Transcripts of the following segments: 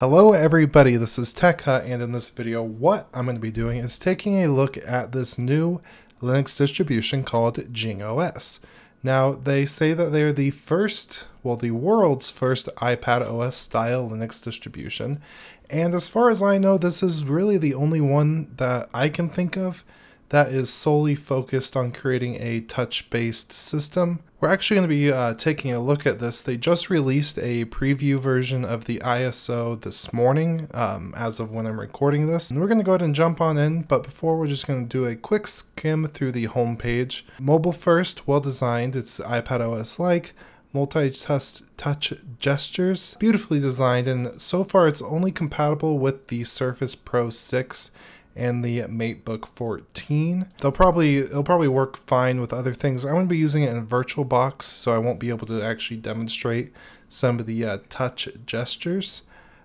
Hello everybody, this is TechHut, and in this video what I'm going to be doing is taking a look at this new Linux distribution called JingOS. Now they say that they're the first, well the world's first iPadOS style Linux distribution, and as far as I know this is really the only one that I can think of that is solely focused on creating a touch-based system. We're actually going to be uh, taking a look at this. They just released a preview version of the ISO this morning, um, as of when I'm recording this. And we're going to go ahead and jump on in, but before we're just going to do a quick skim through the homepage. Mobile first, well designed, it's iPadOS-like, multi-touch touch gestures, beautifully designed, and so far it's only compatible with the Surface Pro 6 and the MateBook 14. They'll probably it'll probably work fine with other things. I'm going to be using it in VirtualBox, so I won't be able to actually demonstrate some of the uh, touch gestures.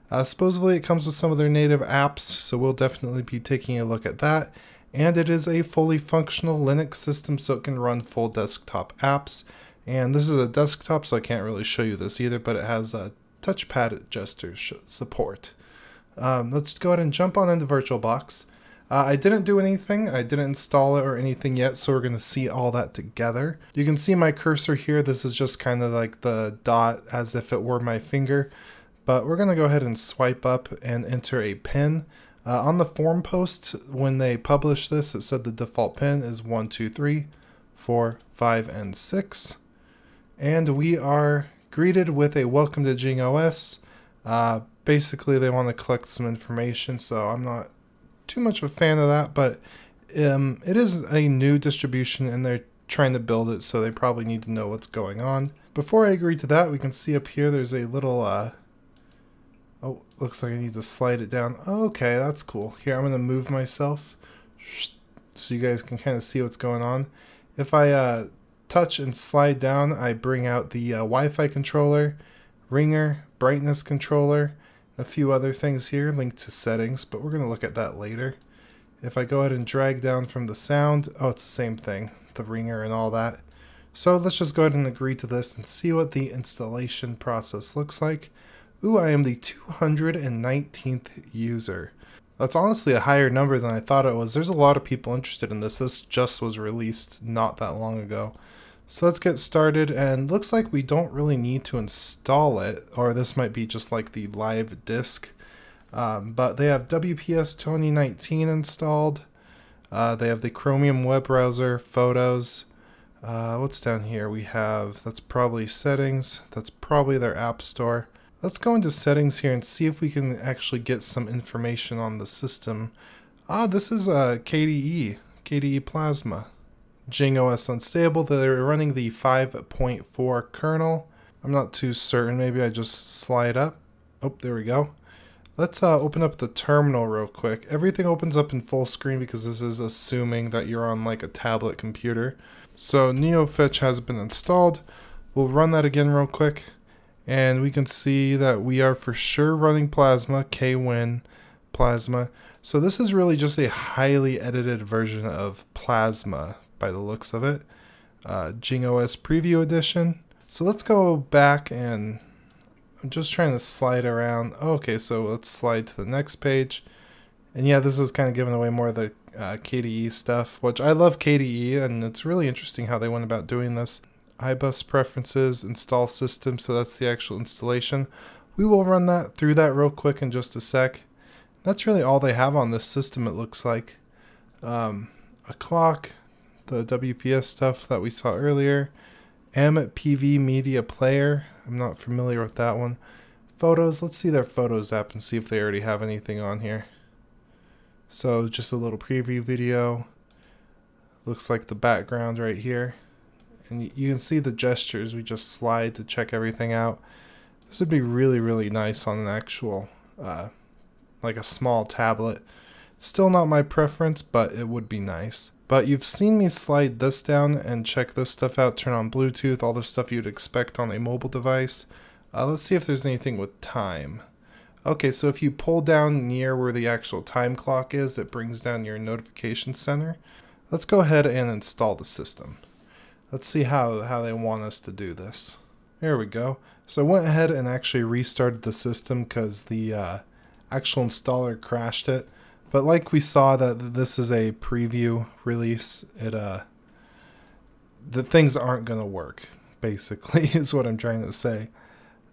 Uh, supposedly it comes with some of their native apps, so we'll definitely be taking a look at that. And it is a fully functional Linux system, so it can run full desktop apps. And this is a desktop, so I can't really show you this either, but it has a touchpad gestures support. Um, let's go ahead and jump on into VirtualBox. Uh, I didn't do anything, I didn't install it or anything yet, so we're going to see all that together. You can see my cursor here, this is just kind of like the dot as if it were my finger. But we're going to go ahead and swipe up and enter a pin. Uh, on the form post, when they published this, it said the default pin is 1, 2, 3, 4, 5, and 6. And we are greeted with a welcome to JingOS. Uh, basically, they want to collect some information, so I'm not too much of a fan of that, but um, it is a new distribution and they're trying to build it, so they probably need to know what's going on. Before I agree to that, we can see up here there's a little, uh, oh, looks like I need to slide it down. okay, that's cool. Here, I'm going to move myself so you guys can kind of see what's going on. If I uh, touch and slide down, I bring out the uh, Wi-Fi controller, ringer, brightness controller, a few other things here linked to settings, but we're going to look at that later. If I go ahead and drag down from the sound, oh, it's the same thing, the ringer and all that. So let's just go ahead and agree to this and see what the installation process looks like. Ooh, I am the 219th user. That's honestly a higher number than I thought it was. There's a lot of people interested in this. This just was released not that long ago. So let's get started and looks like we don't really need to install it or this might be just like the live disk. Um, but they have WPS 2019 installed. Uh, they have the Chromium web browser, photos. Uh, what's down here? We have, that's probably settings. That's probably their app store. Let's go into settings here and see if we can actually get some information on the system. Ah, this is a uh, KDE, KDE Plasma. JingOS Unstable. They're running the 5.4 kernel. I'm not too certain. Maybe I just slide up. Oh, there we go. Let's uh, open up the terminal real quick. Everything opens up in full screen because this is assuming that you're on like a tablet computer. So NeoFetch has been installed. We'll run that again real quick. And we can see that we are for sure running Plasma, KWin Plasma. So this is really just a highly edited version of Plasma by the looks of it. Uh, JingOS Preview Edition. So let's go back and I'm just trying to slide around. Okay, so let's slide to the next page. And yeah, this is kind of giving away more of the uh, KDE stuff, which I love KDE, and it's really interesting how they went about doing this. iBus preferences, install system, so that's the actual installation. We will run that through that real quick in just a sec. That's really all they have on this system, it looks like. Um, a clock, the WPS stuff that we saw earlier. MPV Media Player. I'm not familiar with that one. Photos. Let's see their Photos app and see if they already have anything on here. So just a little preview video. Looks like the background right here. And you can see the gestures. We just slide to check everything out. This would be really, really nice on an actual, uh, like a small tablet. Still not my preference, but it would be nice. But you've seen me slide this down and check this stuff out, turn on Bluetooth, all the stuff you'd expect on a mobile device. Uh, let's see if there's anything with time. Okay, so if you pull down near where the actual time clock is, it brings down your notification center. Let's go ahead and install the system. Let's see how, how they want us to do this. There we go. So I went ahead and actually restarted the system because the uh, actual installer crashed it. But like we saw that this is a preview release, it uh the things aren't gonna work, basically, is what I'm trying to say.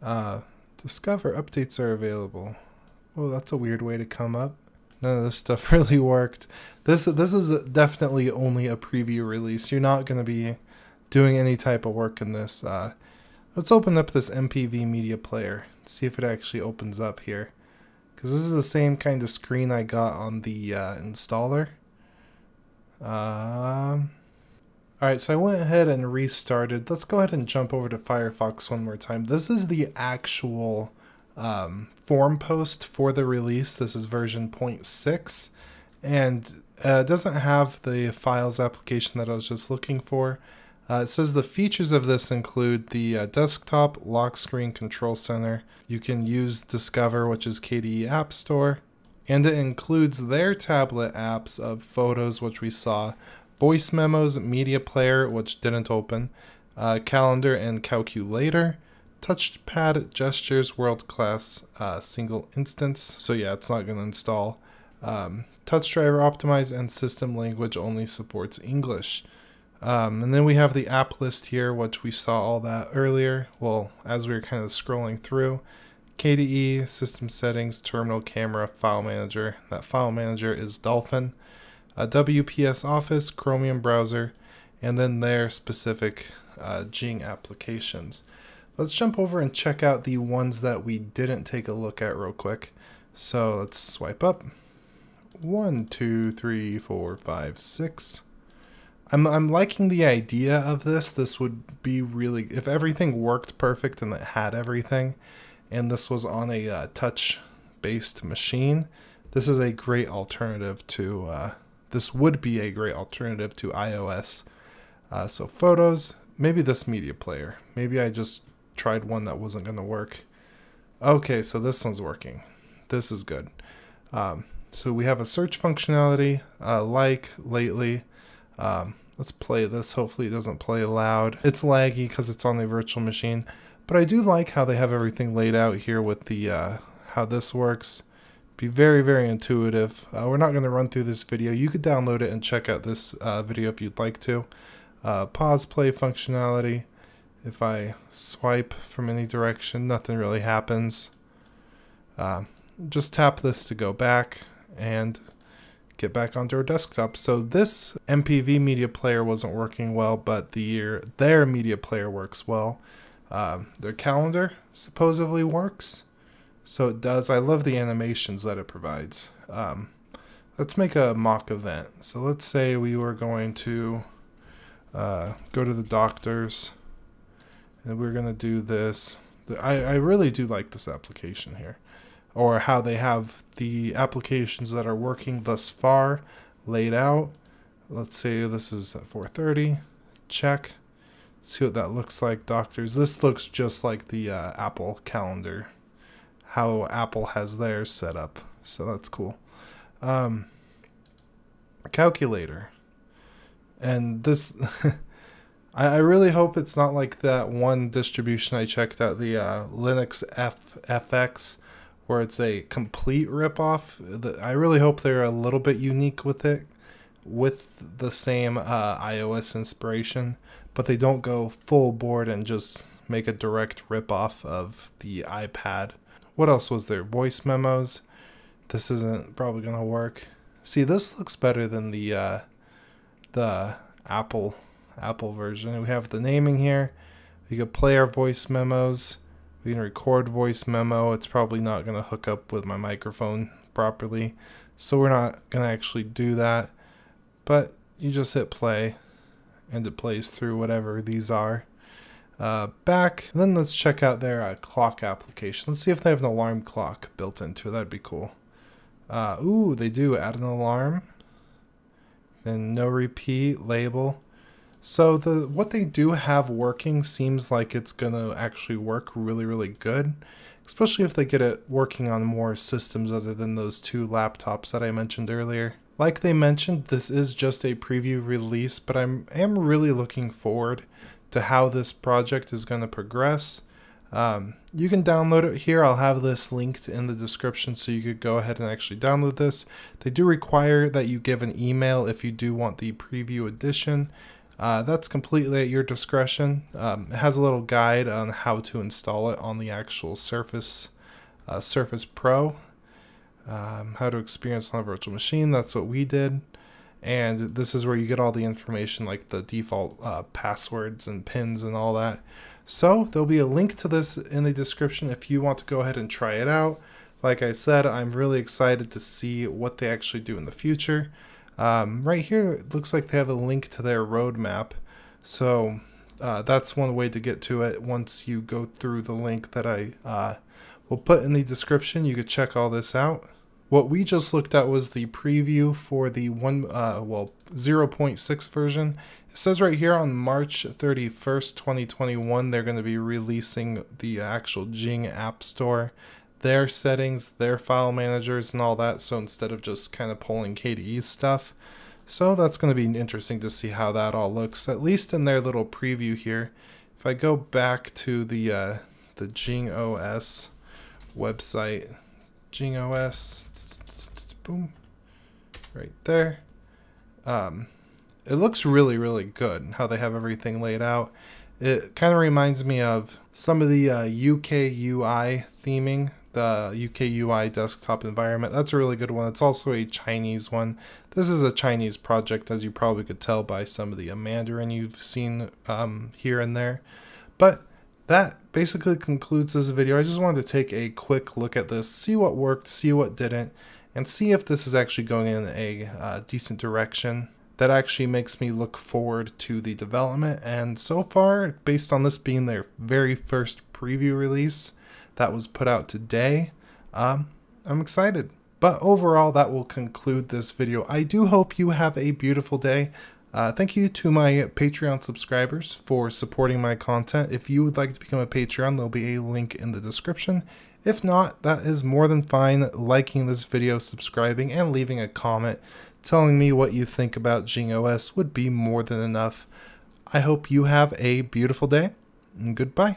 Uh discover updates are available. Oh, that's a weird way to come up. None of this stuff really worked. This this is definitely only a preview release. You're not gonna be doing any type of work in this. Uh, let's open up this MPV media player. See if it actually opens up here because this is the same kind of screen I got on the uh, installer. Um, Alright, so I went ahead and restarted. Let's go ahead and jump over to Firefox one more time. This is the actual um, forum post for the release. This is version 0.6 and uh, doesn't have the files application that I was just looking for. Uh, it says the features of this include the uh, desktop lock screen control center. You can use Discover, which is KDE App Store, and it includes their tablet apps of photos, which we saw, voice memos, media player, which didn't open, uh, calendar and calculator, touchpad gestures, world class uh, single instance. So yeah, it's not going to install. Um, touch driver optimize and system language only supports English. Um, and then we have the app list here, which we saw all that earlier. Well, as we were kind of scrolling through, KDE, system settings, terminal camera, file manager. That file manager is Dolphin. A WPS Office, Chromium browser, and then their specific uh, Jing applications. Let's jump over and check out the ones that we didn't take a look at real quick. So let's swipe up. One, two, three, four, five, six. I'm I'm liking the idea of this. This would be really if everything worked perfect and it had everything, and this was on a uh, touch-based machine. This is a great alternative to. Uh, this would be a great alternative to iOS. Uh, so photos, maybe this media player. Maybe I just tried one that wasn't going to work. Okay, so this one's working. This is good. Um, so we have a search functionality, uh, like, lately. Um, let's play this. Hopefully it doesn't play loud. It's laggy because it's on the virtual machine. But I do like how they have everything laid out here with the uh, how this works. Be very, very intuitive. Uh, we're not going to run through this video. You could download it and check out this uh, video if you'd like to. Uh, pause play functionality. If I swipe from any direction, nothing really happens. Uh, just tap this to go back and get back onto our desktop. So this MPV media player wasn't working well, but the their media player works well. Um, their calendar supposedly works, so it does. I love the animations that it provides. Um, let's make a mock event. So let's say we were going to uh, go to the doctors, and we're gonna do this. I, I really do like this application here or how they have the applications that are working thus far laid out. Let's say this is at 430. Check. See what that looks like, doctors. This looks just like the uh, Apple calendar, how Apple has theirs set up. So that's cool. Um, calculator. And this, I, I really hope it's not like that one distribution I checked out, the uh, Linux F FX where it's a complete ripoff. I really hope they're a little bit unique with it, with the same uh, iOS inspiration, but they don't go full board and just make a direct ripoff of the iPad. What else was there? Voice memos. This isn't probably gonna work. See, this looks better than the uh, the Apple Apple version. We have the naming here. You could play our voice memos. We can record voice memo. It's probably not going to hook up with my microphone properly. So we're not going to actually do that. But you just hit play and it plays through whatever these are. Uh, back, then let's check out their uh, clock application. Let's see if they have an alarm clock built into it. That'd be cool. Uh, ooh, they do add an alarm. Then no repeat label. So the what they do have working seems like it's going to actually work really really good, especially if they get it working on more systems other than those two laptops that I mentioned earlier. Like they mentioned, this is just a preview release, but I'm am really looking forward to how this project is going to progress. Um, you can download it here. I'll have this linked in the description so you could go ahead and actually download this. They do require that you give an email if you do want the preview edition. Uh, that's completely at your discretion. Um, it has a little guide on how to install it on the actual Surface uh, Surface Pro. Um, how to experience on a virtual machine. That's what we did. And this is where you get all the information like the default uh, passwords and pins and all that. So there'll be a link to this in the description if you want to go ahead and try it out. Like I said, I'm really excited to see what they actually do in the future. Um, right here, it looks like they have a link to their roadmap. So uh, that's one way to get to it. Once you go through the link that I uh, will put in the description, you could check all this out. What we just looked at was the preview for the one, uh, well, 0.6 version, it says right here on March 31st, 2021, they're going to be releasing the actual Jing App Store, their settings, their file managers, and all that. So instead of just kind of pulling KDE stuff. So that's going to be interesting to see how that all looks, at least in their little preview here. If I go back to the uh, the JingOS website, JingOS, boom, right there. Um, it looks really, really good how they have everything laid out. It kind of reminds me of some of the uh, UKUI theming, the UKUI desktop environment. That's a really good one. It's also a Chinese one. This is a Chinese project, as you probably could tell by some of the Mandarin you've seen um, here and there. But that basically concludes this video. I just wanted to take a quick look at this, see what worked, see what didn't, and see if this is actually going in a uh, decent direction that actually makes me look forward to the development. And so far, based on this being their very first preview release that was put out today, um, I'm excited. But overall, that will conclude this video. I do hope you have a beautiful day. Uh, thank you to my Patreon subscribers for supporting my content. If you would like to become a Patreon, there'll be a link in the description. If not, that is more than fine. Liking this video, subscribing, and leaving a comment telling me what you think about JingOS would be more than enough. I hope you have a beautiful day, and goodbye.